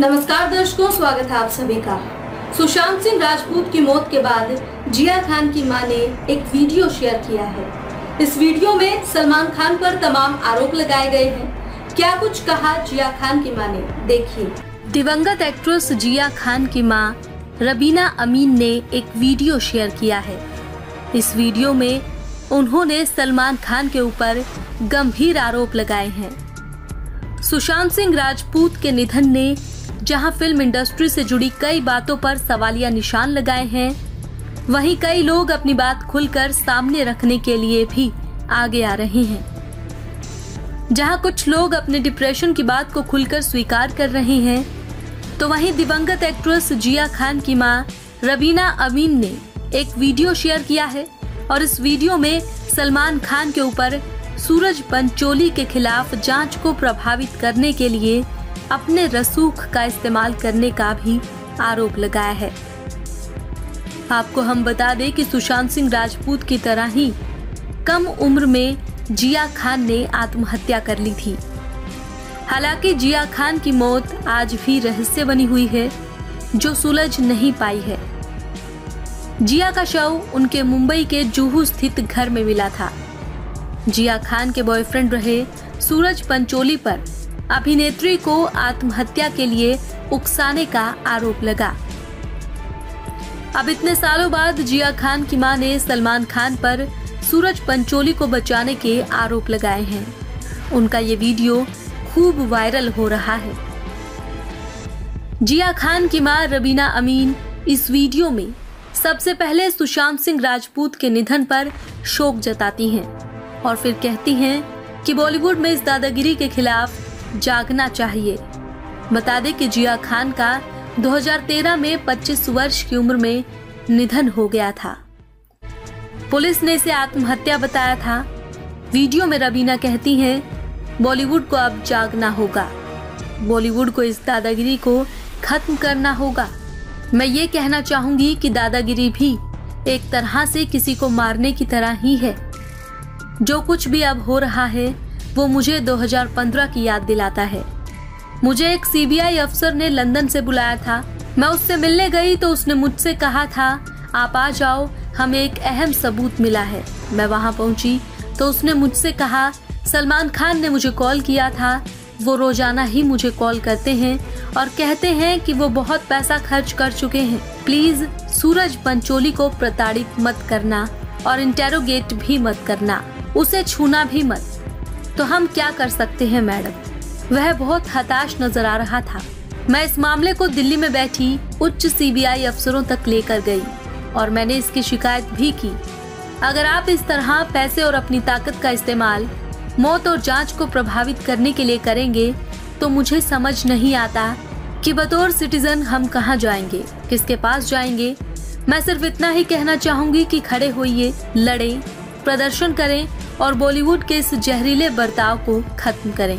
नमस्कार दर्शकों, स्वागत है आप सभी का। सुशांत सिंह राजपूत की मौत के बाद जिया खान की माँ ने एक वीडियो शेयर किया है। इस वीडियो में सलमान खान पर तमाम आरोप लगाए गए हैं। क्या कुछ कहा जिया खान की माँ ने? देखिए। दिवंगत एक्ट्रेस जिया खान की माँ रबीना अमीन ने एक वीडियो शेयर किया है। इस वीडियो में उन्होंने सलमान खान के ऊपर गंभीर आरोप लगाए हैं। सुशांत सिंह राजपूत के निधन ने जहाँ फ़िल्म इंडस्ट्री से जुड़ी कई बातों पर सवालिया निशान लगाए हैं। वहीं कई लोग अपनी बात खुलकर सामने रखने के लिए भी आगे आ रहे हैं। जहाँ कुछ लोग अपने डिप्रेशन की बात को खुलकर स्वीकार कर रहे हैं तो वहीं दिवंगत एक्ट्रेस जिया खान की माँ रबीना अमीन ने एक वीडियो शेयर किया है और इस वीडियो में सलमान खान के ऊपर सूरज पंचोली के खिलाफ जाँच को प्रभावित करने के लिए अपने रसूख का इस्तेमाल करने का भी आरोप लगाया है। आपको हम बता दें कि सुशांत सिंह राजपूत की तरह ही कम उम्र में जिया खान ने आत्महत्या कर ली थी। हालाँकि जिया खान की मौत आज भी रहस्य बनी हुई है, जो सुलझ नहीं पाई है। जिया का शव उनके मुंबई के जुहू स्थित घर में मिला था। जिया खान के बॉयफ्रेंड रहे सूरज पंचोली पर अभिनेत्री को आत्महत्या के लिए उकसाने का आरोप लगा। अब इतने सालों बाद जिया खान की माँ ने सलमान खान पर सूरज पंचोली को बचाने के आरोप लगाए हैं। उनका ये वीडियो खूब वायरल हो रहा है। जिया खान की माँ रबीना अमीन इस वीडियो में सबसे पहले सुशांत सिंह राजपूत के निधन पर शोक जताती हैं और फिर कहती हैं कि बॉलीवुड में इस दादागिरी के खिलाफ जागना चाहिए। बता दें कि जिया खान का 2013 में 25 वर्ष की उम्र में निधन हो गया था। पुलिस ने इसे आत्महत्या बताया था। वीडियो में रबीना कहती हैं, बॉलीवुड को अब जागना होगा। बॉलीवुड को इस दादागिरी को खत्म करना होगा। मैं ये कहना चाहूँगी कि दादागिरी भी एक तरह से किसी को मारने की तरह ही है। जो कुछ भी अब हो रहा है वो मुझे 2015 की याद दिलाता है। मुझे एक सीबीआई अफसर ने लंदन से बुलाया था। मैं उससे मिलने गई तो उसने मुझसे कहा था, आप आ जाओ, हमें एक अहम सबूत मिला है। मैं वहाँ पहुँची तो उसने मुझसे कहा, सलमान खान ने मुझे कॉल किया था। वो रोज़ाना ही मुझे कॉल करते हैं और कहते हैं कि वो बहुत पैसा खर्च कर चुके हैं। प्लीज़, सूरज पंचोली को प्रताड़ित मत करना और इंटेरोगेट भी मत करना। उसे छूना भी मत। तो हम क्या कर सकते हैं, मैडम? वह बहुत हताश नज़र आ रहा था। मैं इस मामले को दिल्ली में बैठी उच्च सीबीआई अफसरों तक लेकर गई और मैंने इसकी शिकायत भी की। अगर आप इस तरह पैसे और अपनी ताकत का इस्तेमाल, मौत और जाँच को प्रभावित करने के लिए करेंगे तो मुझे समझ नहीं आता कि बतौर सिटीजन हम कहाँ जाएँगे, किसके पास जाएँगे। मैं सिर्फ़ इतना ही कहना चाहूँगी कि खड़े होइए, लड़ें। प्रदर्शन करें और बॉलीवुड के इस जहरीले बर्ताव को खत्म करें।